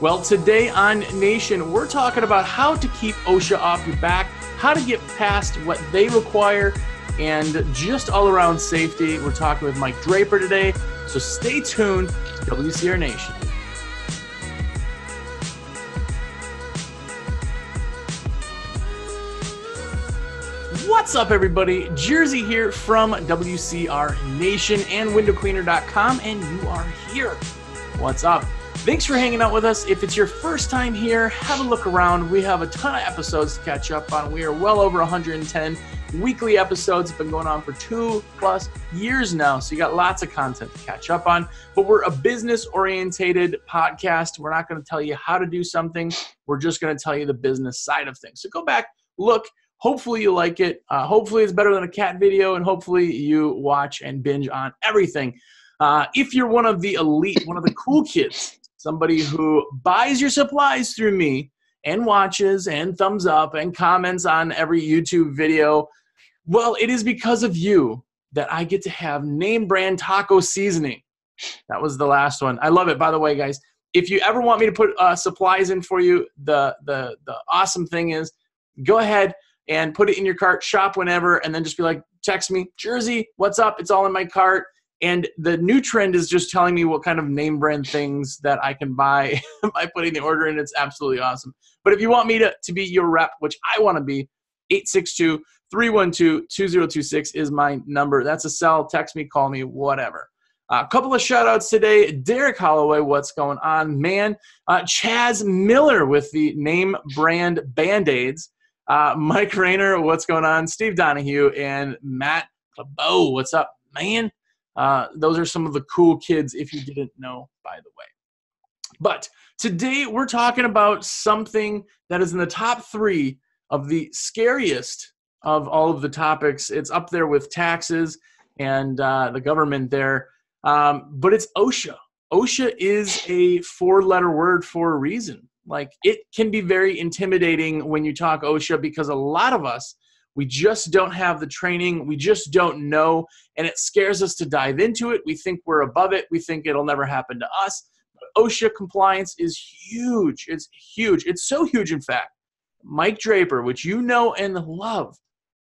Well, today on Nation, we're talking about how to keep OSHA off your back, how to get past what they require, and just all around safety. We're talking with Mike Draper today, so stay tuned to WCR Nation. What's up, everybody? Jersey here from WCR Nation and WindowCleaner.com, and you are here. What's up? Thanks for hanging out with us. If it's your first time here, have a look around. We have a ton of episodes to catch up on. We are well over 110 weekly episodes. It's been going on for two plus years now, so you got lots of content to catch up on. But we're a business orientated podcast. We're not going to tell you how to do something, we're just going to tell you the business side of things. So go back, look. Hopefully you like it. Uh, hopefully it's better than a cat video, and hopefully you watch and binge on everything. Uh, if you're one of the elite, one of the cool kids, somebody who buys your supplies through me and watches and thumbs up and comments on every YouTube video, well, it is because of you that I get to have name brand taco seasoning. That was the last one. I love it. By the way, guys, if you ever want me to put uh, supplies in for you, the the the awesome thing is, go ahead and put it in your cart, shop whenever, and then just be like, text me, Jersey, what's up? It's all in my cart. And the new trend is just telling me what kind of name brand things that I can buy by putting the order in. It's absolutely awesome. But if you want me to, to be your rep, which I want to be, 862 312 2026 is my number. That's a cell. Text me, call me, whatever. A couple of shout outs today. Derek Holloway, what's going on, man? Uh, Chaz Miller with the name brand Band Aids. Uh, Mike Rayner, what's going on? Steve Donahue and Matt Clabeau, what's up, man? Uh, those are some of the cool kids, if you didn't know, by the way. But today we're talking about something that is in the top three of the scariest of all of the topics. It's up there with taxes and uh, the government there, um, but it's OSHA. OSHA is a four letter word for a reason. Like it can be very intimidating when you talk OSHA because a lot of us we just don't have the training. We just don't know. And it scares us to dive into it. We think we're above it. We think it'll never happen to us. But OSHA compliance is huge. It's huge. It's so huge, in fact. Mike Draper, which you know and love,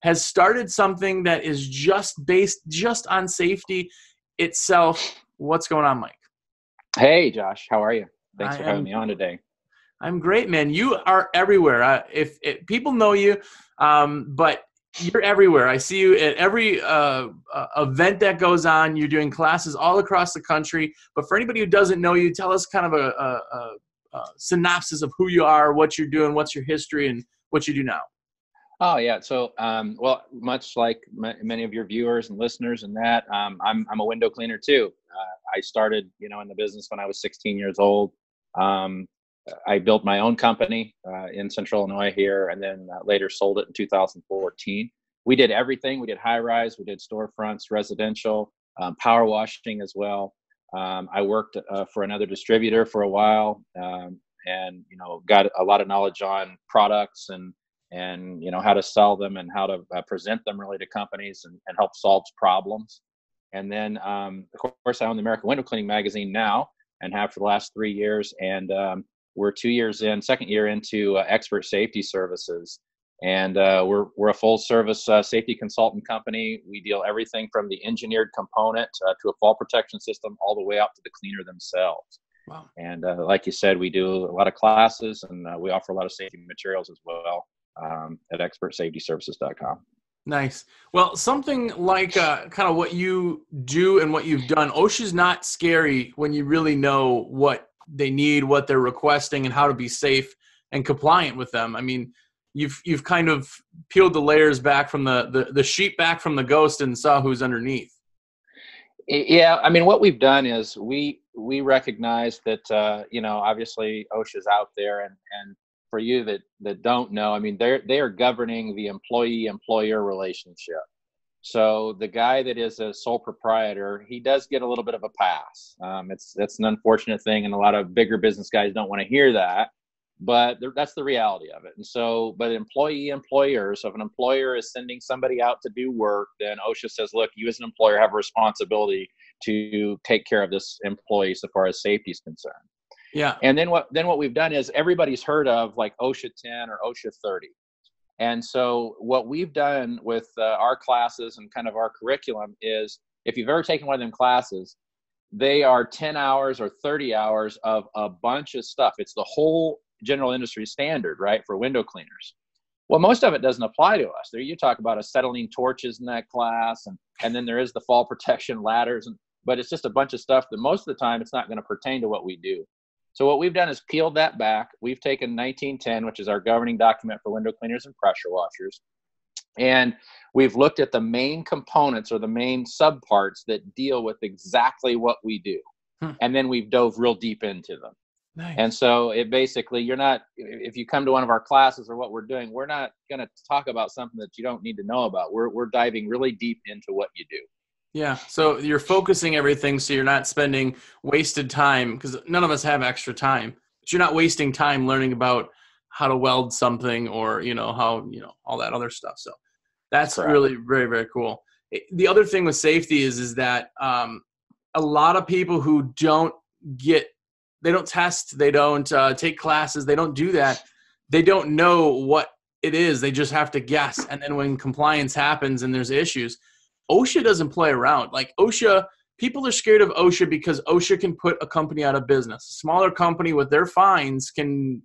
has started something that is just based just on safety itself. What's going on, Mike? Hey, Josh. How are you? Thanks I for having am, me on today. I'm great, man. You are everywhere. Uh, if, if, people know you, um, but you're everywhere. I see you at every uh, uh, event that goes on. You're doing classes all across the country. But for anybody who doesn't know you, tell us kind of a, a, a synopsis of who you are, what you're doing, what's your history, and what you do now. Oh yeah. So, um, well, much like many of your viewers and listeners, and that um, I'm I'm a window cleaner too. Uh, I started, you know, in the business when I was 16 years old. Um, I built my own company uh, in Central Illinois here, and then uh, later sold it in 2014. We did everything. We did high rise, we did storefronts, residential, um, power washing as well. Um, I worked uh, for another distributor for a while, um, and you know got a lot of knowledge on products and and you know how to sell them and how to uh, present them really to companies and, and help solve problems. And then um, of course I own the American Window Cleaning magazine now and have for the last three years. And um, we're two years in, second year into uh, expert safety services. And uh, we're, we're a full service uh, safety consultant company. We deal everything from the engineered component uh, to a fall protection system all the way out to the cleaner themselves. Wow. And uh, like you said, we do a lot of classes and uh, we offer a lot of safety materials as well um, at expertsafetyservices.com. Nice. Well, something like uh, kind of what you do and what you've done. OSHA's not scary when you really know what they need, what they're requesting, and how to be safe and compliant with them. I mean, you've you've kind of peeled the layers back from the the, the sheep back from the ghost and saw who's underneath. Yeah, I mean, what we've done is we we recognize that uh, you know obviously OSHA's out there, and and for you that that don't know, I mean they're they are governing the employee employer relationship. So the guy that is a sole proprietor, he does get a little bit of a pass. Um, it's that's an unfortunate thing, and a lot of bigger business guys don't want to hear that. But that's the reality of it. And so, but employee employers, so if an employer is sending somebody out to do work, then OSHA says, look, you as an employer have a responsibility to take care of this employee so far as safety is concerned. Yeah. And then what then what we've done is everybody's heard of like OSHA 10 or OSHA 30. And so what we've done with uh, our classes and kind of our curriculum is if you've ever taken one of them classes, they are 10 hours or 30 hours of a bunch of stuff. It's the whole general industry standard, right, for window cleaners. Well, most of it doesn't apply to us. There you talk about acetylene torches in that class, and, and then there is the fall protection ladders, and, but it's just a bunch of stuff that most of the time it's not going to pertain to what we do. So what we've done is peeled that back. We've taken 1910, which is our governing document for window cleaners and pressure washers, and we've looked at the main components or the main subparts that deal with exactly what we do. Hmm. And then we've dove real deep into them. Nice. And so it basically, you're not, if you come to one of our classes or what we're doing, we're not going to talk about something that you don't need to know about. We're, we're diving really deep into what you do. Yeah. So you're focusing everything so you're not spending wasted time because none of us have extra time, but you're not wasting time learning about how to weld something or, you know, how, you know, all that other stuff. So that's Correct. really very, very cool. The other thing with safety is, is that um, a lot of people who don't get they don't test they don't uh, take classes they don't do that they don't know what it is they just have to guess and then when compliance happens and there's issues osha doesn't play around. Like osha people are scared of osha because osha can put a company out of business. A smaller company with their fines can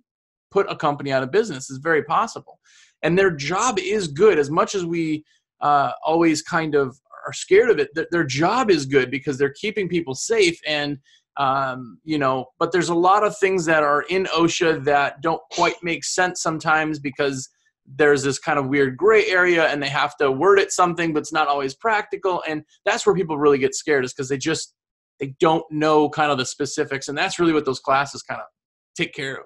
put a company out of business. Is very possible. And their job is good. As much as we uh, always kind of are scared of it their job is good because they're keeping people safe and um, you know but there's a lot of things that are in osha that don't quite make sense sometimes because there's this kind of weird gray area and they have to word it something but it's not always practical and that's where people really get scared is because they just they don't know kind of the specifics and that's really what those classes kind of take care of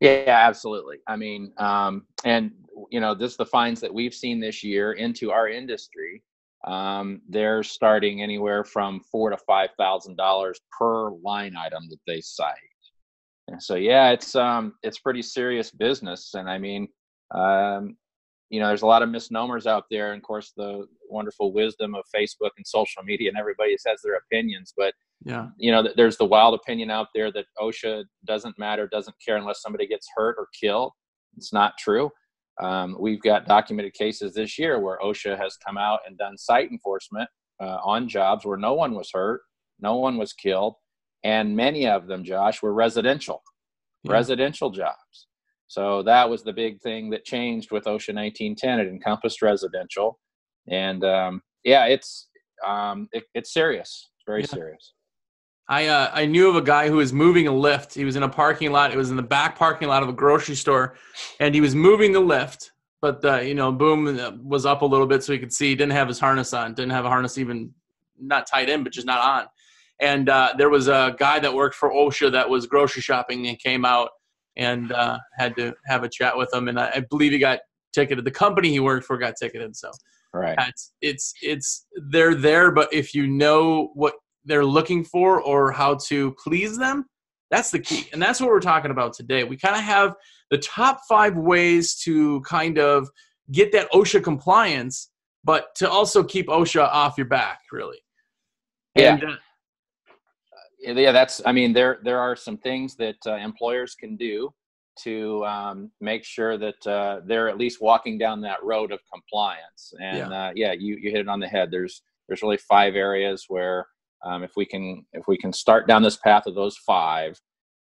yeah absolutely i mean um, and you know this the fines that we've seen this year into our industry um, they're starting anywhere from four to five thousand dollars per line item that they cite. And so, yeah, it's um, it's pretty serious business. And I mean, um, you know, there's a lot of misnomers out there, and of course, the wonderful wisdom of Facebook and social media, and everybody says their opinions. But yeah, you know, there's the wild opinion out there that OSHA doesn't matter, doesn't care unless somebody gets hurt or killed. It's not true. Um, we've got documented cases this year where OSHA has come out and done site enforcement uh, on jobs where no one was hurt, no one was killed, and many of them, Josh, were residential, yeah. residential jobs. So that was the big thing that changed with OSHA 1910. It encompassed residential, and um, yeah, it's um, it, it's serious. It's very yeah. serious. I uh, I knew of a guy who was moving a lift. He was in a parking lot. It was in the back parking lot of a grocery store, and he was moving the lift. But the you know boom uh, was up a little bit so he could see. He didn't have his harness on. Didn't have a harness even not tied in, but just not on. And uh, there was a guy that worked for OSHA that was grocery shopping and came out and uh, had to have a chat with him. And I, I, believe he got ticketed. The company he worked for got ticketed. So right, it's it's it's they're there, but if you know what they're looking for or how to please them that's the key and that's what we're talking about today we kind of have the top five ways to kind of get that osha compliance but to also keep osha off your back really yeah and, uh, yeah that's i mean there there are some things that uh, employers can do to um, make sure that uh, they're at least walking down that road of compliance. And yeah, uh, yeah you, you hit it on the head. There's there's really five areas where um, if we can if we can start down this path of those five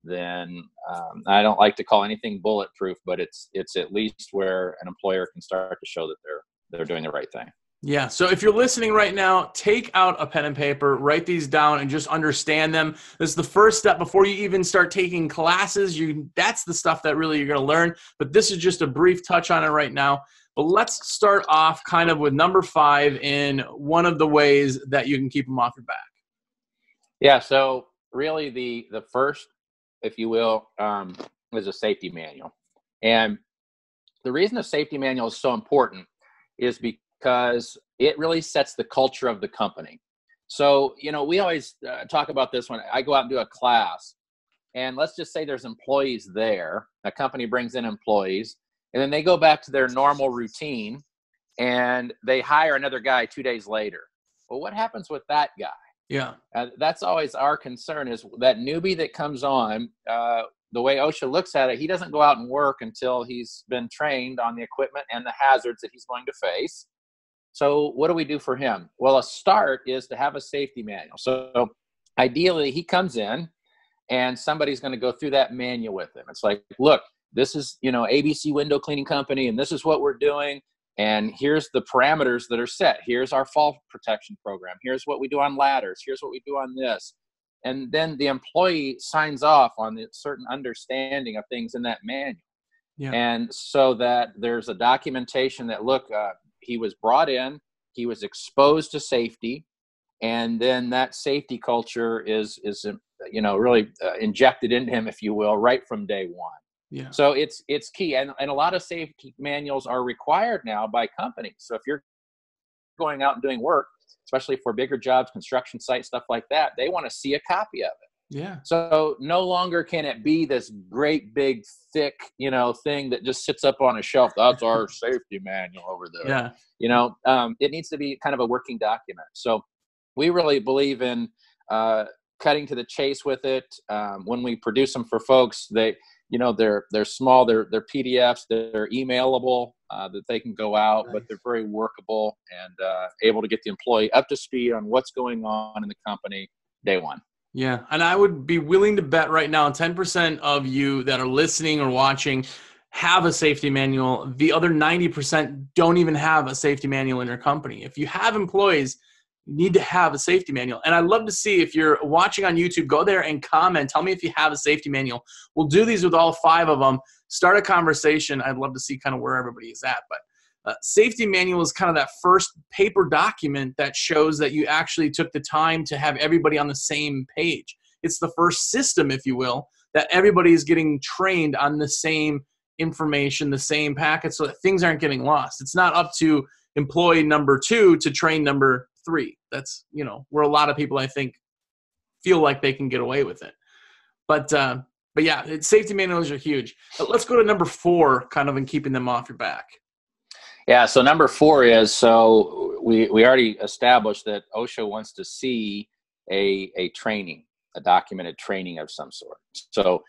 then um, i don't like to call anything bulletproof but it's it's at least where an employer can start to show that they're they're doing the right thing yeah. So if you're listening right now, take out a pen and paper, write these down, and just understand them. This is the first step before you even start taking classes. You that's the stuff that really you're going to learn. But this is just a brief touch on it right now. But let's start off kind of with number five in one of the ways that you can keep them off your back. Yeah. So really, the the first, if you will, um, is a safety manual, and the reason the safety manual is so important is because it really sets the culture of the company. So you know, we always uh, talk about this when I go out and do a class, and let's just say there's employees there. A company brings in employees, and then they go back to their normal routine, and they hire another guy two days later. Well, what happens with that guy? Yeah. Uh, that's always our concern is that newbie that comes on, uh, the way OSHA looks at it, he doesn't go out and work until he's been trained on the equipment and the hazards that he's going to face. So, what do we do for him? Well, a start is to have a safety manual. So, ideally, he comes in and somebody's going to go through that manual with him. It's like, look, this is, you know, ABC Window Cleaning Company, and this is what we're doing. And here's the parameters that are set. Here's our fall protection program. Here's what we do on ladders. Here's what we do on this. And then the employee signs off on the certain understanding of things in that manual. Yeah. And so that there's a documentation that, look, uh, he was brought in, he was exposed to safety, and then that safety culture is is you know really uh, injected into him if you will right from day one. Yeah. So it's it's key and, and a lot of safety manuals are required now by companies. So if you're going out and doing work especially for bigger jobs construction sites stuff like that they want to see a copy of it yeah so no longer can it be this great big thick you know thing that just sits up on a shelf that's our safety manual over there yeah you know um, it needs to be kind of a working document so we really believe in uh, cutting to the chase with it. Um, when we produce them for folks, they, you know, they're they're small, they're they're PDFs, they're emailable uh, that they can go out, nice. but they're very workable and uh, able to get the employee up to speed on what's going on in the company day one. Yeah, and I would be willing to bet right now, ten percent of you that are listening or watching have a safety manual. The other ninety percent don't even have a safety manual in your company. If you have employees need to have a safety manual. And I'd love to see if you're watching on YouTube, go there and comment. Tell me if you have a safety manual. We'll do these with all five of them. Start a conversation. I'd love to see kind of where everybody is at. But uh, safety manual is kind of that first paper document that shows that you actually took the time to have everybody on the same page. It's the first system, if you will, that everybody is getting trained on the same information, the same packet, so that things aren't getting lost. It's not up to employee number two to train number three. That's you know where a lot of people I think feel like they can get away with it. But uh, but yeah, safety manuals are huge. But let's go to number four, kind of in keeping them off your back. Yeah. So number four is so we we already established that OSHA wants to see a a training, a documented training of some sort. So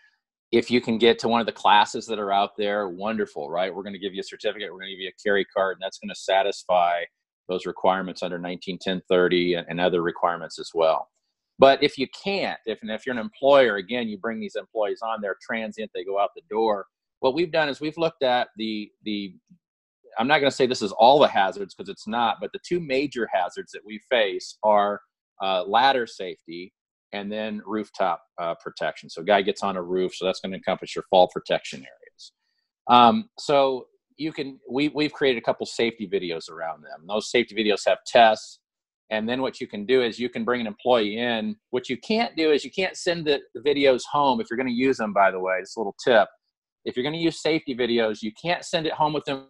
if you can get to one of the classes that are out there, wonderful, right? We're going to give you a certificate. We're going to give you a carry card, and that's going to satisfy those requirements under 191030 and, and other requirements as well. But if you can't, if, and if you're an employer, again, you bring these employees on, they're transient, they go out the door. What we've done is we've looked at the, the I'm not going to say this is all the hazards because it's not, but the two major hazards that we face are uh, ladder safety and then rooftop uh, protection. So, a guy gets on a roof, so that's going to encompass your fall protection areas. Um, so, you can we we've created a couple safety videos around them. Those safety videos have tests, and then what you can do is you can bring an employee in. What you can't do is you can't send the, the videos home if you're going to use them. By the way, this little tip: if you're going to use safety videos, you can't send it home with them.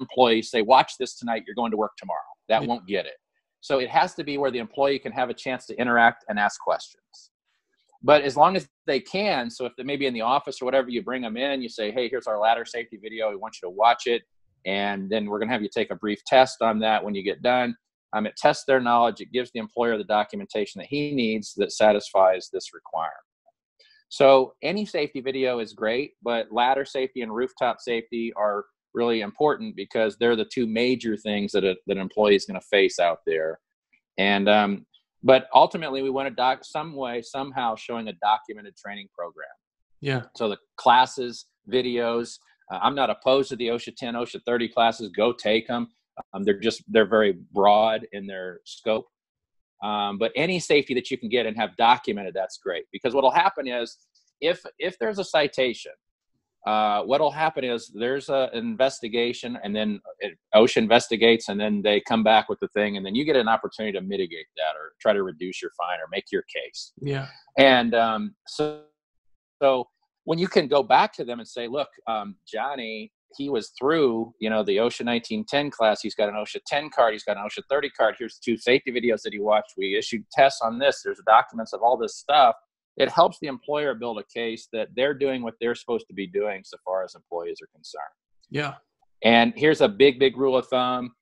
Employees say, "Watch this tonight. You're going to work tomorrow." That yeah. won't get it. So it has to be where the employee can have a chance to interact and ask questions but as long as they can so if they maybe in the office or whatever you bring them in you say hey here's our ladder safety video we want you to watch it and then we're going to have you take a brief test on that when you get done um, it tests their knowledge it gives the employer the documentation that he needs that satisfies this requirement so any safety video is great but ladder safety and rooftop safety are really important because they're the two major things that, a, that an employee is going to face out there. And um, but ultimately we want to doc some way somehow showing a documented training program. Yeah. So the classes videos uh, i'm not opposed to the osha 10 osha 30 classes. Go take them um, they're just they're very broad in their scope. Um, but any safety that you can get and have documented that's great. Because what'll happen is if if there's a citation uh, what'll happen is there's a, an investigation and then it, OSHA investigates and then they come back with the thing and then you get an opportunity to mitigate that or try to reduce your fine or make your case. Yeah. And um, so, so when you can go back to them and say, look, um, Johnny, he was through, you know, the OSHA 1910 class. He's got an OSHA 10 card. He's got an OSHA 30 card. Here's two safety videos that he watched. We issued tests on this. There's documents of all this stuff it helps the employer build a case that they're doing what they're supposed to be doing so far as employees are concerned. Yeah. And here's a big, big rule of thumb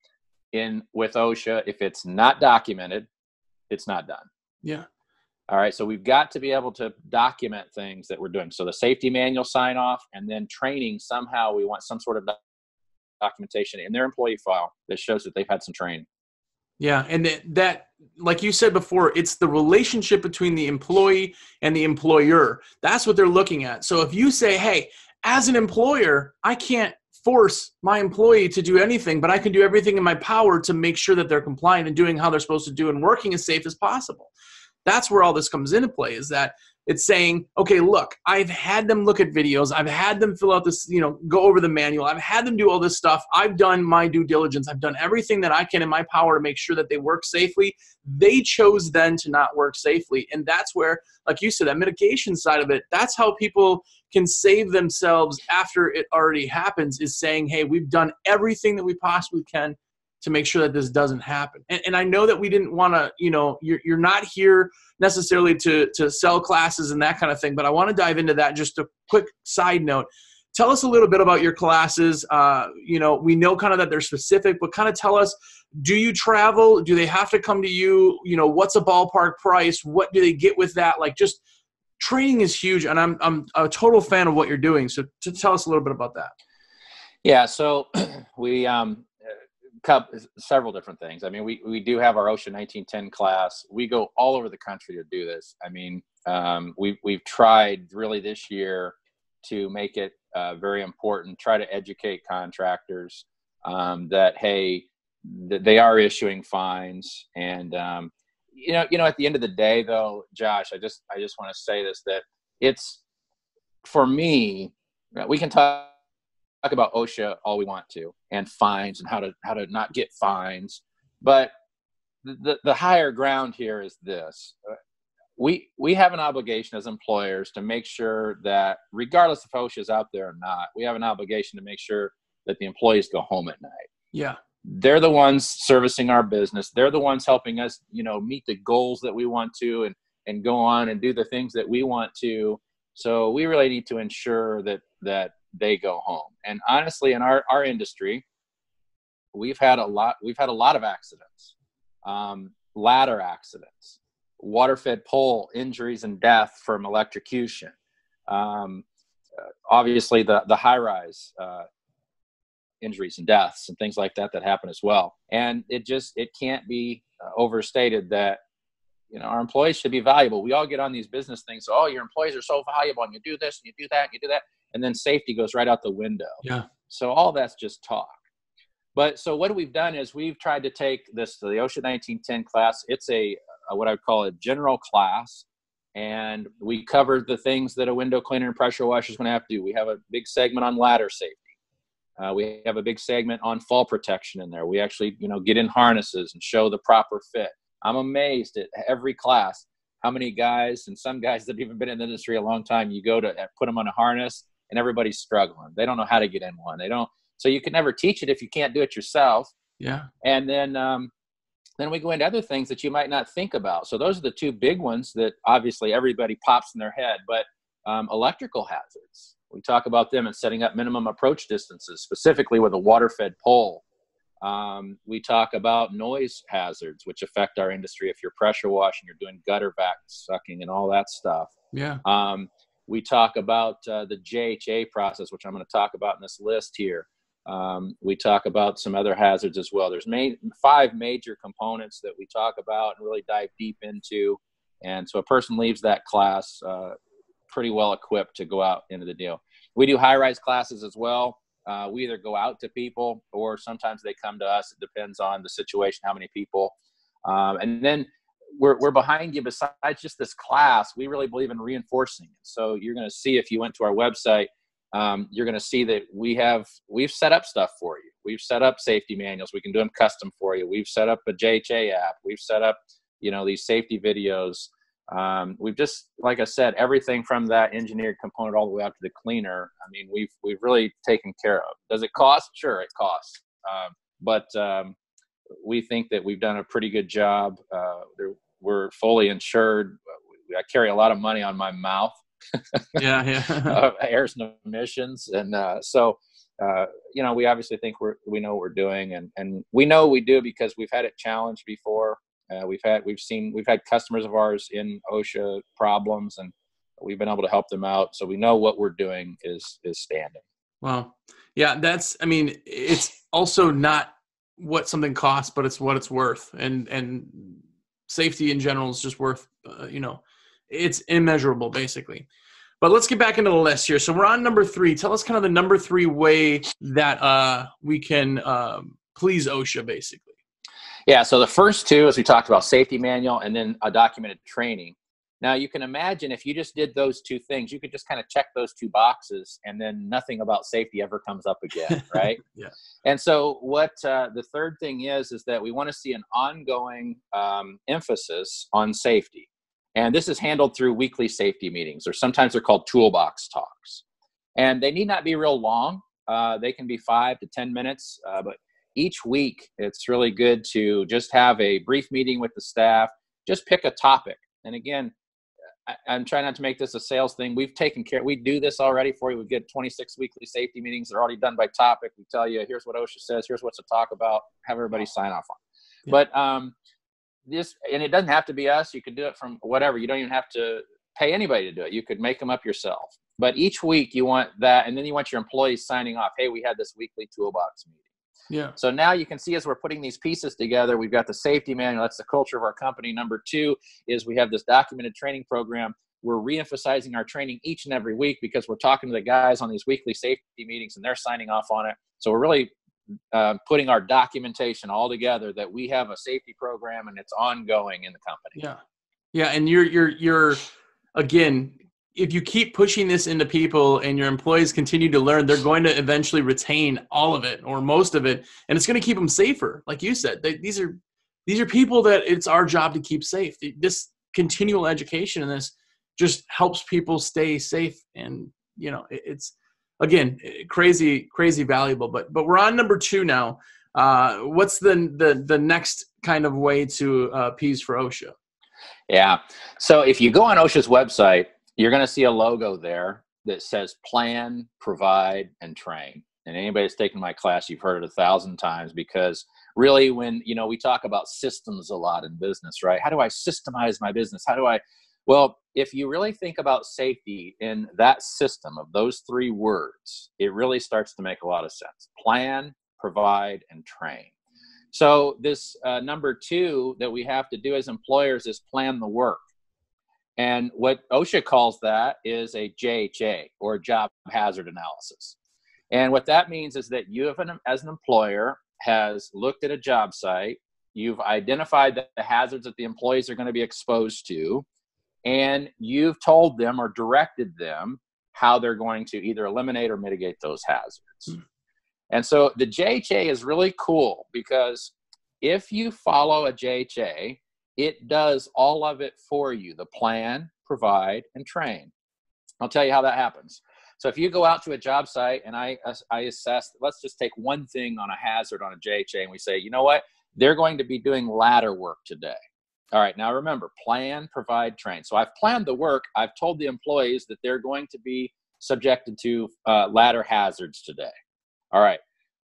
in with OSHA: if it's not documented, it's not done. Yeah. All right. So we've got to be able to document things that we're doing. So the safety manual sign off and then training somehow we want some sort of documentation in their employee file that shows that they've had some training. Yeah, and that, like you said before, it's the relationship between the employee and the employer. That's what they're looking at. So if you say, "Hey, as an employer, I can't force my employee to do anything, but I can do everything in my power to make sure that they're compliant and doing how they're supposed to do and working as safe as possible." That's where all this comes into play. Is that it's saying, okay, look, I've had them look at videos. I've had them fill out this, you know, go over the manual. I've had them do all this stuff. I've done my due diligence. I've done everything that I can in my power to make sure that they work safely. They chose then to not work safely. And that's where, like you said, that mitigation side of it, that's how people can save themselves after it already happens is saying, hey, we've done everything that we possibly can to make sure that this doesn't happen. And, and I know that we didn't want to, you know, you're, you're not here necessarily to, to sell classes and that kind of thing, but I want to dive into that. Just a quick side note. Tell us a little bit about your classes. Uh, you know, we know kind of that they're specific, but kind of tell us, do you travel? Do they have to come to you? You know, what's a ballpark price? What do they get with that? Like just training is huge. And I'm, I'm a total fan of what you're doing. So to tell us a little bit about that. Yeah. So we, um, couple, several different things. I mean, we, we do have our OSHA 1910 class. We go all over the country to do this. I mean, um, we've, we've tried really this year to make it uh, very important, try to educate contractors um, that, hey, that they are issuing fines. And, um, you know, you know, at the end of the day though, Josh, I just, I just want to say this, that it's for me, we can talk talk about OSHA all we want to and fines and how to how to not get fines, but the the higher ground here is this: we we have an obligation as employers to make sure that regardless if OSHA is out there or not, we have an obligation to make sure that the employees go home at night. Yeah. They're the ones servicing our business. They're the ones helping us, you know, meet the goals that we want to and and go on and do the things that we want to. So we really need to ensure that that they go home. And honestly, in our, our industry, we've had a lot, we've had a lot of accidents, um, ladder accidents, water fed pole injuries and death from electrocution. Um, uh, obviously the, the high rise, uh, injuries and deaths and things like that that happen as well. And it just, it can't be uh, overstated that you know our employees should be valuable we all get on these business things oh your employees are so valuable and you do this and you do that and you do that and then safety goes right out the window. Yeah. So all that's just talk. But so what we've done is we've tried to take this the OSHA 1910 class. It's a, a what I would call a general class, and we cover the things that a window cleaner and pressure washer is going to have to do. We have a big segment on ladder safety. Uh, we have a big segment on fall protection in there. We actually, you know, get in harnesses and show the proper fit. I'm amazed at every class how many guys and some guys that have even been in the industry a long time. You go to put them on a harness and everybody's struggling. They don't know how to get in one. They don't. So you can never teach it if you can't do it yourself. Yeah. And then um, then we go into other things that you might not think about. So those are the two big ones that obviously everybody pops in their head. But um, electrical hazards. We talk about them and setting up minimum approach distances, specifically with a water-fed pole. Um, we talk about noise hazards, which affect our industry. If you're pressure washing, you're doing gutter vac sucking and all that stuff. Yeah. Um, we talk about uh, the JHA process, which I'm going to talk about in this list here. Um, we talk about some other hazards as well. There's main, five major components that we talk about and really dive deep into. And so a person leaves that class uh, pretty well equipped to go out into the deal. We do high rise classes as well. Uh, we either go out to people or sometimes they come to us. It depends on the situation, how many people. Um, and then we're, we're behind you besides just this class. We really believe in reinforcing it. So you're going to see if you went to our website um, you're going to see that we have we've set up stuff for you. We've set up safety manuals. We can do them custom for you. We've set up a jha app. We've set up you know these safety videos. Um, we've just like i said everything from that engineered component all the way up to the cleaner. I mean we've we've really taken care of. Does it cost? Sure it costs. Um, but um, we think that we've done a pretty good job. Uh, we're fully insured. I carry a lot of money on my mouth. yeah, yeah. errors and omissions, and uh, so uh, you know we obviously think we're we know what we're doing, and and we know we do because we've had it challenged before. Uh, we've had we've seen we've had customers of ours in OSHA problems, and we've been able to help them out. So we know what we're doing is is standing. Wow. Yeah, that's. I mean, it's also not what something costs, but it's what it's worth, and and safety in general is just worth. Uh, you know, it's immeasurable, basically. But let's get back into the list here. So we're on number three. Tell us kind of the number three way that uh, we can um, please OSHA, basically. Yeah. So the first two, as we talked about, safety manual and then a documented training. Now you can imagine if you just did those two things, you could just kind of check those two boxes, and then nothing about safety ever comes up again, right? yeah. And so what uh, the third thing is is that we want to see an ongoing um, emphasis on safety, and this is handled through weekly safety meetings, or sometimes they're called toolbox talks, and they need not be real long. Uh, they can be five to ten minutes, uh, but each week it's really good to just have a brief meeting with the staff. Just pick a topic, and again I, am trying not to make this a sales thing. We've taken care. We do this already for you. We get 26 weekly safety meetings. They're already done by topic. We tell you, here's what OSHA says. Here's what to talk about. Have everybody sign off on. Yeah. But um, this, and it doesn't have to be us. You could do it from whatever. You don't even have to pay anybody to do it. You could make them up yourself. But each week you want that, and then you want your employees signing off. Hey, we had this weekly toolbox meeting. Yeah. So now you can see as we're putting these pieces together, we've got the safety manual. That's the culture of our company. Number two is we have this documented training program. We're reemphasizing our training each and every week because we're talking to the guys on these weekly safety meetings and they're signing off on it. So we're really uh, putting our documentation all together that we have a safety program and it's ongoing in the company. Yeah. Yeah. And you're, you're, you're, again, if you keep pushing this into people and your employees continue to learn, they're going to eventually retain all of it or most of it, and it's going to keep them safer. Like you said, they, these are these are people that it's our job to keep safe. This continual education and this just helps people stay safe, and you know it's again crazy crazy valuable. But but we're on number two now. Uh, what's the the the next kind of way to uh, appease for OSHA? Yeah. So if you go on OSHA's website, you're going to see a logo there that says plan, provide, and train. And anybody that's taken my class, you've heard it a thousand times because really, when you know we talk about systems a lot in business, right? How do I systemize my business? How do I? Well, if you really think about safety in that system of those three words, it really starts to make a lot of sense. Plan, provide, and train. So this uh, number two that we have to do as employers is plan the work. And what OSHA calls that is a JHA or job hazard analysis. And what that means is that you, an, as an employer, has looked at a job site, you've identified the hazards that the employees are going to be exposed to, and you've told them or directed them how they're going to either eliminate or mitigate those hazards. Mm. And so the JHA is really cool because if you follow a JHA, it does all of it for you the plan, provide, and train. I'll tell you how that happens. So if you go out to a job site and I, I assess, let's just take one thing on a hazard on a JHA and we say, you know what? They're going to be doing ladder work today. All right, now remember plan, provide, train. So I've planned the work. I've told the employees that they're going to be subjected to uh, ladder hazards today. All right,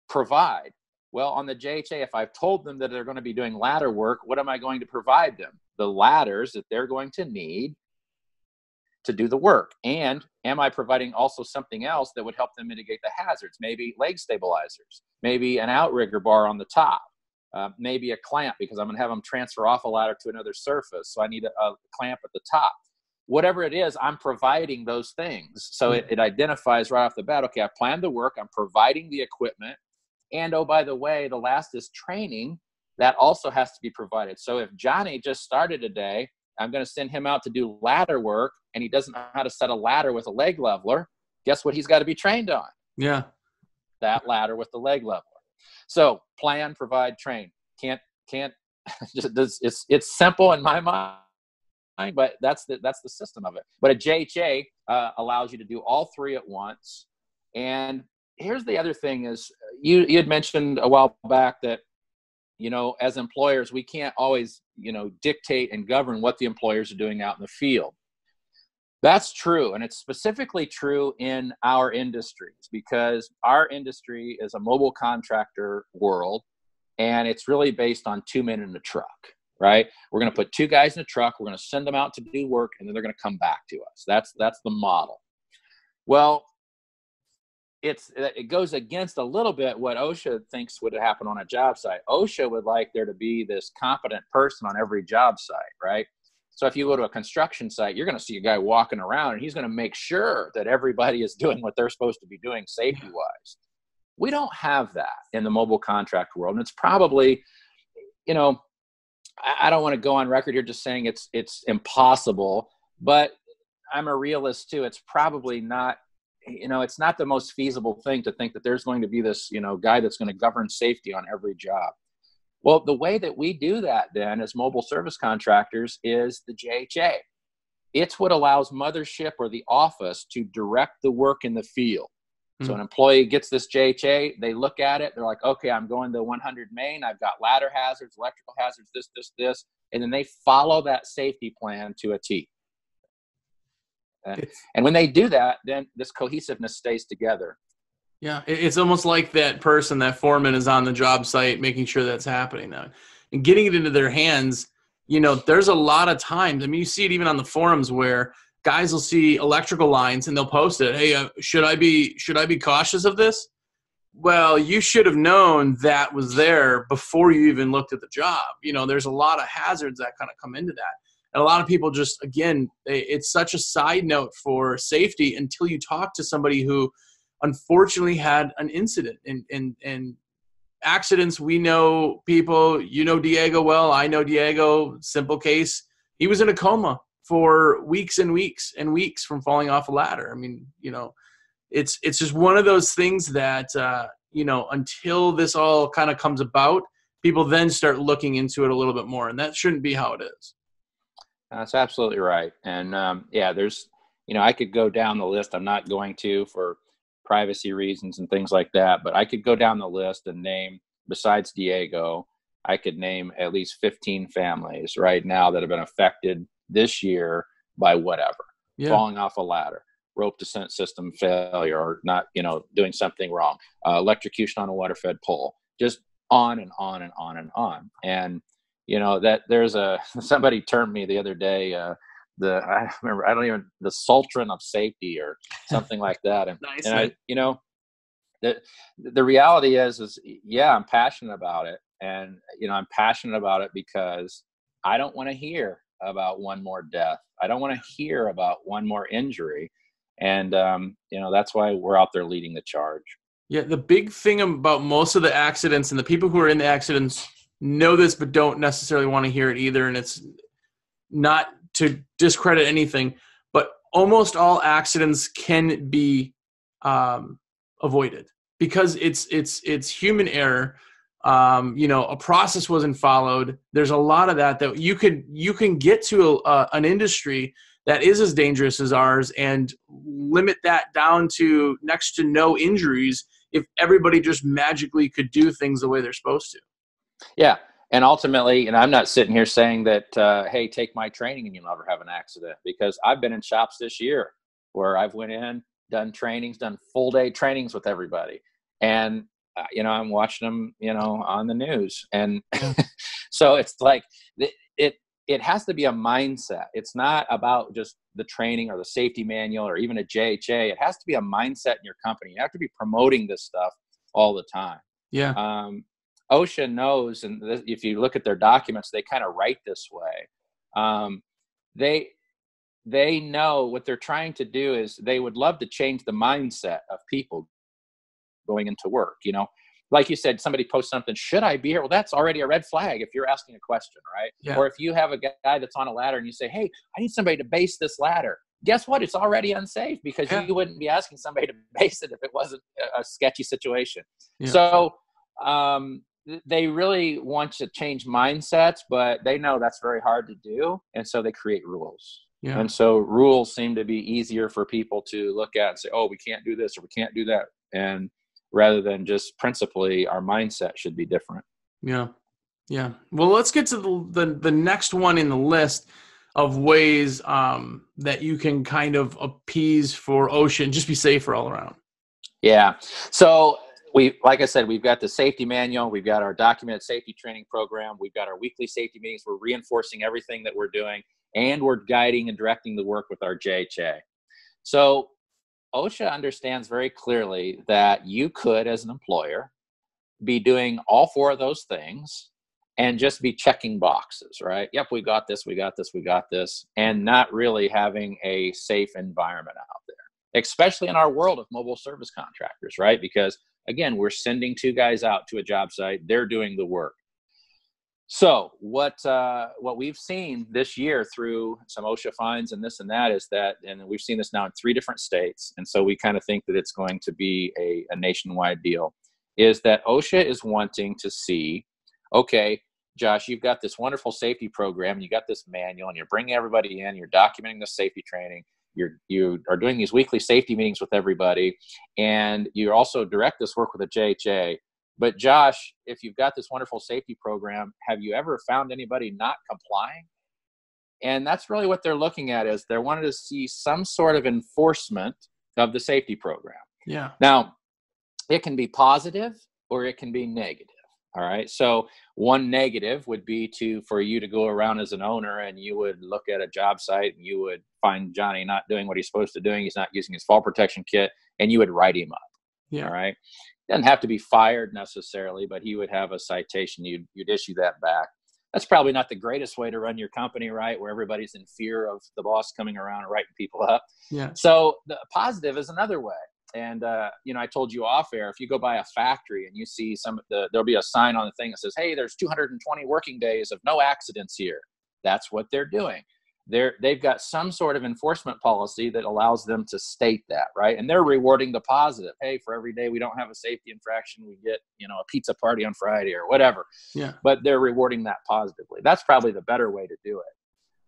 provide. Well, on the JHA, if I've told them that they're going to be doing ladder work, what am I going to provide them? The ladders that they're going to need to do the work. And am I providing also something else that would help them mitigate the hazards? Maybe leg stabilizers, maybe an outrigger bar on the top, uh, maybe a clamp because I'm going to have them transfer off a ladder to another surface. So I need a, a clamp at the top. Whatever it is, I'm providing those things. So it, it identifies right off the bat okay, I've planned the work, I'm providing the equipment, and oh, by the way, the last is training. That also has to be provided. So if Johnny just started today, I'm going to send him out to do ladder work and he doesn't know how to set a ladder with a leg leveler. Guess what he's got to be trained on? Yeah. That ladder with the leg leveler. So plan, provide, train. Can't, can't, just, it's, it's simple in my mind, but that's the, that's the system of it. But a JHA uh, allows you to do all three at once. And here's the other thing is you you had mentioned a while back that you know as employers we can't always you know dictate and govern what the employers are doing out in the field that's true and it's specifically true in our industries because our industry is a mobile contractor world and it's really based on two men in a truck right? We're going to put two guys in a truck. We're going to send them out to do work, and then they're going to come back to us. That's that's the model. Well, it's uh, it goes against a little bit what OSHA thinks would happen on a job site. OSHA would like there to be this competent person on every job site, right? So if you go to a construction site, you're going to see a guy walking around and he's going to make sure that everybody is doing what they're supposed to be doing safety wise. We don't have that in the mobile contract world. And it's probably, you know, I, don't want to go on record here just saying it's it's impossible, but I'm a realist too. It's probably not you know it's not the most feasible thing to think that there's going to be this you know guy that's going to govern safety on every job well the way that we do that then as mobile service contractors is the jha it's what allows mothership or the office to direct the work in the field mm-hmm. so hmm. an employee gets this jha they look at it they're like okay i'm going to 100 main i've got ladder hazards electrical hazards this this this and then they follow that safety plan to a t and when they do that, then this cohesiveness stays together. Yeah, it's almost like that person, that foreman, is on the job site making sure that's happening now, and getting it into their hands. You know, there's a lot of times. I mean, you see it even on the forums where guys will see electrical lines and they'll post it. Hey, uh, should I be should I be cautious of this? Well, you should have known that was there before you even looked at the job. You know, there's a lot of hazards that kind of come into that. And a lot of people just, again, it's such a side note for safety until you talk to somebody who unfortunately had an incident. And, and, and accidents, we know people, you know Diego well, I know Diego, simple case. He was in a coma for weeks and weeks and weeks from falling off a ladder. I mean, you know, it's it's just one of those things that uh, you know until this all kind of comes about, people then start looking into it a little bit more, and that shouldn't be how it is. That's absolutely right. And um, yeah, there's, you know, I could go down the list. I'm not going to for privacy reasons and things like that, but I could go down the list and name, besides Diego, I could name at least 15 families right now that have been affected this year by whatever yeah. falling off a ladder, rope descent system failure, or not, you know, doing something wrong, uh, electrocution on a water fed pole, just on and on and on and on. And you know that there's a somebody termed me the other day uh, the I remember I don't even the sultran of safety or something like that. And, nice, and I you know the the reality is is yeah I'm passionate about it. And you know I'm passionate about it because I don't want to hear about one more death. I don't want to hear about one more injury. And um, you know that's why we're out there leading the charge. Yeah the big thing about most of the accidents and the people who are in the accidents know this but don't necessarily want to hear it either and it's not to discredit anything but almost all accidents can be um, avoided because it's it's it's human error. Um, you know a process wasn't followed. There's a lot of that that you could you can get to a, an industry that is as dangerous as ours and limit that down to next to no injuries if everybody just magically could do things the way they're supposed to yeah. And ultimately, and I'm not sitting here saying that, uh, hey, take my training and you'll never have an accident because I've been in shops this year where I've went in, done trainings, done full day trainings with everybody. And, uh, you know, I'm watching them, you know, on the news. And so it's like, it, it, it has to be a mindset. It's not about just the training or the safety manual or even a JHA. It has to be a mindset in your company. You have to be promoting this stuff all the time. Yeah. Um, OSHA knows, and if you look at their documents, they kind of write this way. Um, they they know what they're trying to do is they would love to change the mindset of people going into work. You know, like you said, somebody posts something, should I be here? Well, that's already a red flag if you're asking a question, right? Yeah. Or if you have a guy that's on a ladder and you say, hey, I need somebody to base this ladder. Guess what? It's already unsafe because yeah. you wouldn't be asking somebody to base it if it wasn't a sketchy situation. Yeah. So, um, they really want to change mindsets, but they know that's very hard to do. And so they create rules. Yeah. And so rules seem to be easier for people to look at and say, oh, we can't do this or we can't do that. And rather than just principally, our mindset should be different. Yeah. Yeah. Well, let's get to the, the, the next one in the list of ways um, that you can kind of appease for OSHA, just be safer all around. Yeah. So we, like I said, we've got the safety manual, we've got our documented safety training program, we've got our weekly safety meetings. We're reinforcing everything that we're doing, and we're guiding and directing the work with our JHA. So OSHA understands very clearly that you could, as an employer, be doing all four of those things and just be checking boxes, right? Yep, we got this, we got this, we got this, and not really having a safe environment out there, especially in our world of mobile service contractors, right? Because again, we're sending two guys out to a job site, they're doing the work. So what uh, what we've seen this year through some OSHA fines and this and that is that, and we've seen this now in three different states, and so we kind of think that it's going to be a, a nationwide deal. Is that OSHA is wanting to see, okay, Josh, you've got this wonderful safety program, you got this manual, and you're bringing everybody in, you're documenting the safety training, you're you are doing these weekly safety meetings with everybody, and you also direct this work with a JHA but Josh, if you've got this wonderful safety program, have you ever found anybody not complying? And that's really what they're looking at is they wanted to see some sort of enforcement of the safety program. Yeah. Now, it can be positive or it can be negative. All right. So one negative would be to for you to go around as an owner and you would look at a job site and you would find Johnny not doing what he's supposed to doing. He's not using his fall protection kit, and you would write him up. Yeah. All right doesn't have to be fired necessarily, but he would have a citation. You'd, you'd issue that back. That's probably not the greatest way to run your company, right? Where everybody's in fear of the boss coming around and writing people up. Yeah. So the positive is another way. And uh, you know, I told you off air. If you go by a factory and you see some, the, there'll be a sign on the thing that says, "Hey, there's 220 working days of no accidents here." That's what they're doing. They're they've got some sort of enforcement policy that allows them to state that right? And they're rewarding the positive. Hey for every day we don't have a safety infraction we get you know a pizza party on friday or whatever. Yeah. But they're rewarding that positively. That's probably the better way to do it.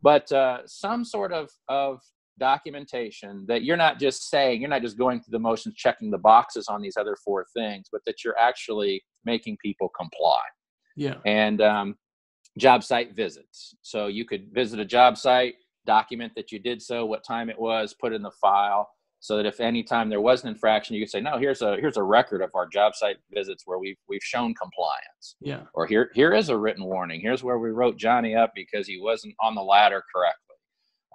But uh, some sort of of documentation that you're not just saying you're not just going through the motions checking the boxes on these other four things but that you're actually making people comply yeah and um, job site visits. So you could visit a job site, document that you did so, what time it was, put in the file, so that if any time there was an infraction, you could say, "No, here's a here's a record of our job site visits where we've we've shown compliance." Yeah. Or here here is a written warning. Here's where we wrote Johnny up because he wasn't on the ladder correctly.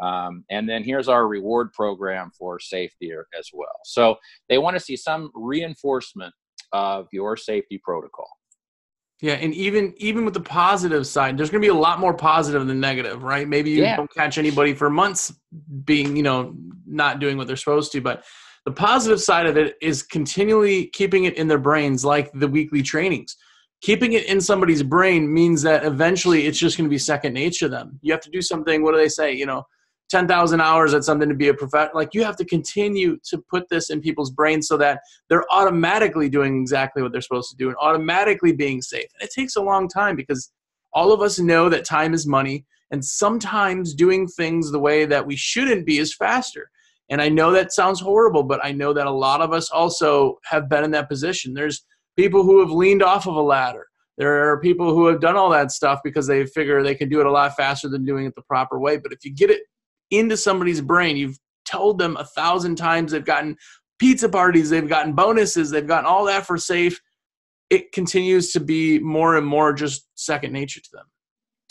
Um, and then here's our reward program for safety as well. So they want to see some reinforcement of your safety protocol. Yeah, and even even with the positive side, there's going to be a lot more positive than negative, right? Maybe you yeah. don't catch anybody for months being, you know, not doing what they're supposed to, but the positive side of it is continually keeping it in their brains like the weekly trainings. Keeping it in somebody's brain means that eventually it's just going to be second nature to them. You have to do something, what do they say, you know, 10,000 hours at something to be a professional. Like you have to continue to put this in people's brains so that they're automatically doing exactly what they're supposed to do and automatically being safe. And it takes a long time because all of us know that time is money and sometimes doing things the way that we shouldn't be is faster. And I know that sounds horrible, but I know that a lot of us also have been in that position. There's people who have leaned off of a ladder. There are people who have done all that stuff because they figure they can do it a lot faster than doing it the proper way. But if you get it into somebody's brain. You've told them a thousand times they've gotten pizza parties, they've gotten bonuses, they've gotten all that for safe. It continues to be more and more just second nature to them.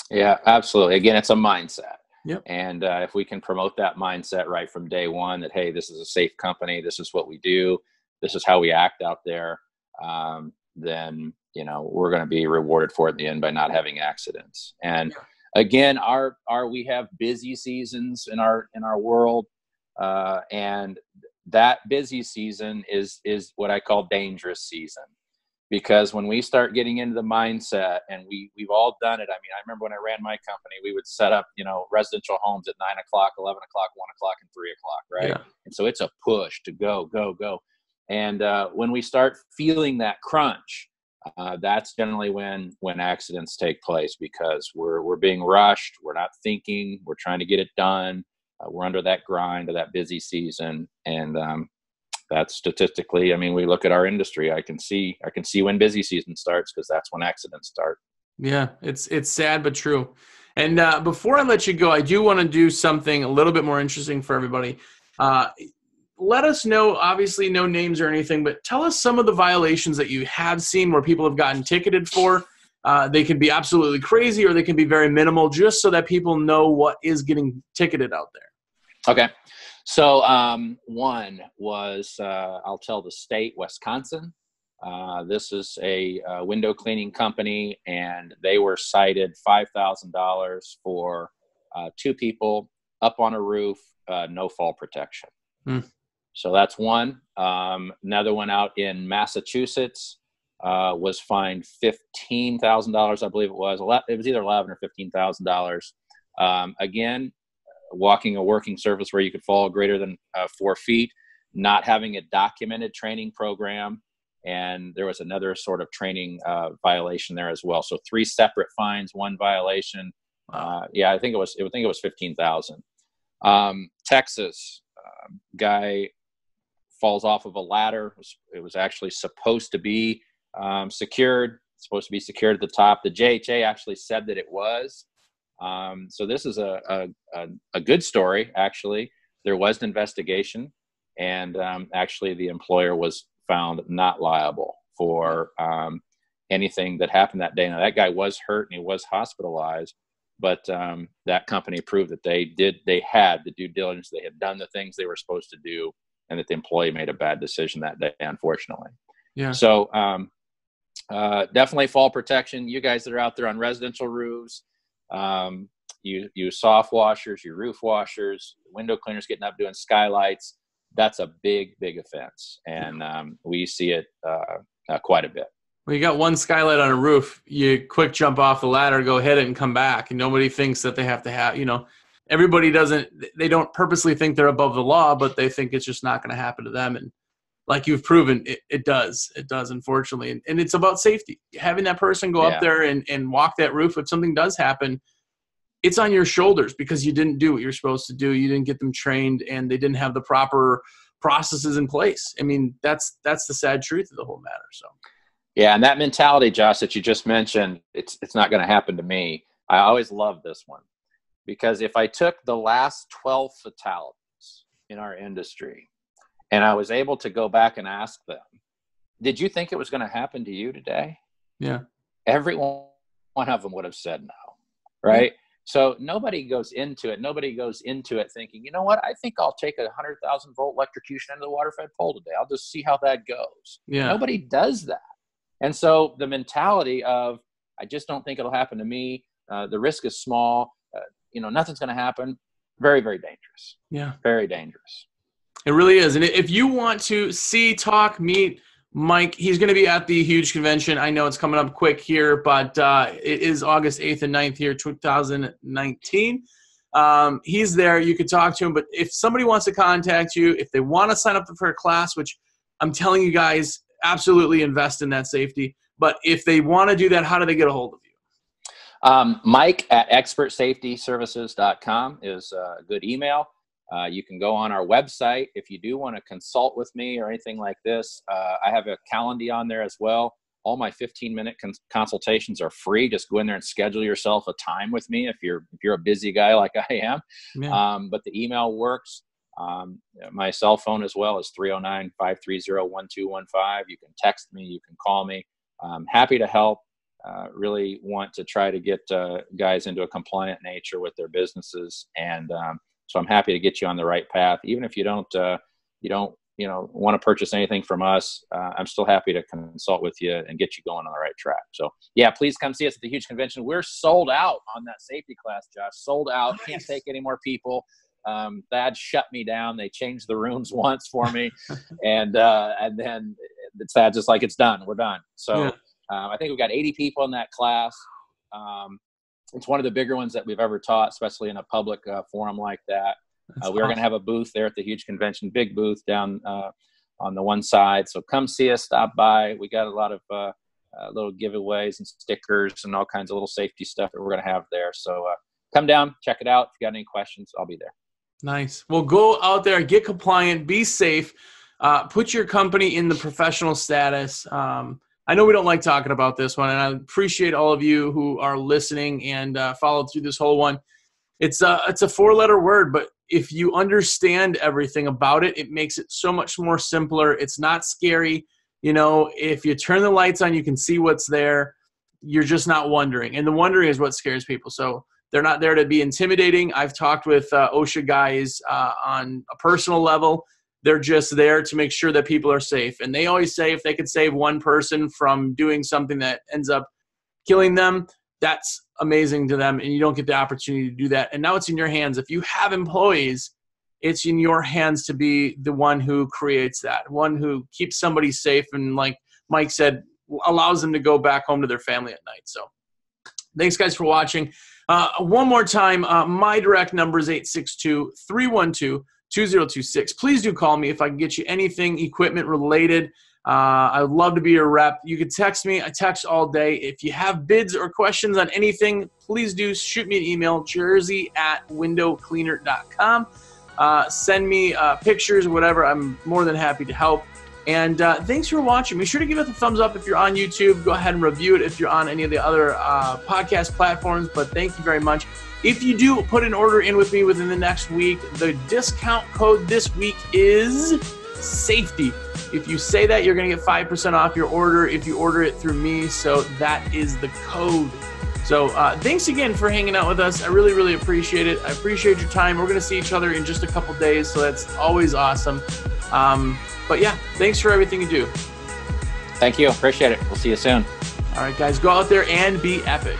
Yeah, absolutely. Again, it's a mindset. Yep. And uh, if we can promote that mindset right from day one that, hey, this is a safe company, this is what we do, this is how we act out there, um, then, you know, we're going to be rewarded for it in the end by not having accidents. And, yeah again our our we have busy seasons in our in our world uh, and that busy season is is what i call dangerous season. Because when we start getting into the mindset and we we've all done it i mean i remember when i ran my company we would set up you know residential homes at 9 o'clock 11 o'clock 1 o'clock and 3 o'clock right? Yeah. and so it's a push to go go go. And uh, when we start feeling that crunch uh, that's generally when when accidents take place because we're we're being rushed we're not thinking we're trying to get it done uh, we're under that grind of that busy season and um, that's statistically i mean we look at our industry i can see i can see when busy season starts because that's when accidents start. Yeah it's it's sad but true. And uh, before i let you go i do want to do something a little bit more interesting for everybody. Uh, let us know. Obviously, no names or anything, but tell us some of the violations that you have seen where people have gotten ticketed for. Uh, they can be absolutely crazy, or they can be very minimal, just so that people know what is getting ticketed out there. Okay. So um, one was uh, I'll tell the state, Wisconsin. Uh, this is a uh, window cleaning company, and they were cited five thousand dollars for uh, two people up on a roof, uh, no fall protection. Mm. So that's one. Um, another one out in Massachusetts uh, was fined fifteen thousand dollars, I believe it was. It was either eleven or fifteen thousand um, dollars. Again, walking a working surface where you could fall greater than uh, four feet, not having a documented training program, and there was another sort of training uh, violation there as well. So three separate fines, one violation. Uh, yeah, I think it was. I think it was fifteen thousand. Um, Texas uh, guy falls off of a ladder. It was, actually supposed to be um, secured. Supposed to be secured at the top. The JHA actually said that it was. Um, so this is a, a, a, good story, actually. There was an investigation, and um, actually the employer was found not liable for um, anything that happened that day. Now that guy was hurt and he was hospitalized, but um, that company proved that they did they had the due diligence, they had done the things they were supposed to do, and that the employee made a bad decision that day, unfortunately. Yeah. So um, uh, definitely fall protection. You guys that are out there on residential roofs um, you use soft washers, your roof washers, window cleaners getting up doing skylights. That's a big, big offense, and um, we see it uh, uh, quite a bit. When you got one skylight on a roof, you quick jump off the ladder, go hit it, and come back. And nobody thinks that they have to have, you know, everybody doesn't. They don't purposely think they're above the law, but they think it's just not going to happen to them. And like you've proven, it, it does. It does, unfortunately. And, and it's about safety. Having that person go yeah. up there and, and walk that roof if something does happen, it's on your shoulders because you didn't do what you're supposed to do. You didn't get them trained and they didn't have the proper processes in place. I mean, that's that's the sad truth of the whole matter. So yeah, and that mentality, Josh, that you just mentioned, it's it's not going to happen to me. I always love this one because if I took the last 12 fatalities in our industry and I was able to go back and ask them, did you think it was going to happen to you today? Yeah. Every one of them would have said no. Right. So nobody goes into it. Nobody goes into it thinking, you know what? I think I'll take a hundred thousand volt electrocution into the water fed pole today. I'll just see how that goes. Yeah. Nobody does that. And so the mentality of, I just don't think it'll happen to me. Uh, the risk is small. You know, nothing's going to happen. Very, very dangerous. Yeah. Very dangerous. It really is. And if you want to see, talk, meet Mike, he's going to be at the huge convention. I know it's coming up quick here, but uh, it is August 8th and 9th here, 2019. Um, he's there. You could talk to him. But if somebody wants to contact you, if they want to sign up for a class, which I'm telling you guys, absolutely invest in that safety. But if they want to do that, how do they get a hold of? Um, Mike at expertsafetyservices.com is a good email. Uh, you can go on our website if you do want to consult with me or anything like this. Uh, I have a calendar on there as well. All my 15 minute cons- consultations are free. Just go in there and schedule yourself a time with me if you're if you're a busy guy like I am. Yeah. Um, but the email works. Um, my cell phone as well is 309 530 1215. You can text me, you can call me. I'm happy to help. Uh, really want to try to get uh, guys into a compliant nature with their businesses and um, so I'm happy to get you on the right path, even if you don't uh, you don't you know want to purchase anything from us. Uh, I'm still happy to consult with you and get you going on the right track. So yeah, please come see us at the huge convention. We're sold out on that safety class, Josh. Sold out. Nice. Can't take any more people. Um, Thad shut me down. They changed the rooms once for me, and uh, and then it's Thad's just like it's done. We're done. So yeah. Um, I think we've got 80 people in that class. Um, it's one of the bigger ones that we've ever taught, especially in a public uh, forum like that. Uh, we are going to have a booth there at the huge convention, big booth down uh, on the one side. So come see us, stop by. We got a lot of uh, uh, little giveaways and stickers and all kinds of little safety stuff that we're going to have there. So uh, come down, check it out. If you got any questions, I'll be there. Nice. Well, go out there, get compliant, be safe, put your company in the professional status. Um, I know we don't like talking about this one, and I appreciate all of you who are listening and uh, followed through this whole one. it's a it's a four letter word, but if you understand everything about it, it makes it so much more simpler. It's not scary. You know, if you turn the lights on, you can see what's there. You're just not wondering, and the wondering is what scares people. So they're not there to be intimidating. I've talked with uh, OSHA guys uh, on a personal level. They're just there to make sure that people are safe, and they always say if they could save one person from doing something that ends up killing them, that's amazing to them and you don't get the opportunity to do that. And now it's in your hands. If you have employees it's in your hands to be the one who creates that one who keeps somebody safe and like mike said allows them to go back home to their family at night. So thanks guys for watching. Uh, one more time uh, my direct number is 862 312 2026 please do call me if i can get you anything equipment related uh, I would love to be your rep. You can text me. I text all day. If you have bids or questions on anything, please do shoot me an email, jersey at windowcleaner.com. Uh, send me uh, pictures, whatever. I'm more than happy to help. And uh, thanks for watching. Be sure to give it a thumbs up if you're on YouTube. Go ahead and review it if you're on any of the other uh, podcast platforms. But thank you very much. If you do put an order in with me within the next week, the discount code this week is safety. If you say that, you're going to get 5% off your order if you order it through me. So that is the code. So uh, thanks again for hanging out with us. I really, really appreciate it. I appreciate your time. We're going to see each other in just a couple days, so that's always awesome. Um, but yeah, thanks for everything you do. Thank you. Appreciate it. We'll see you soon. All right, guys, go out there and be epic.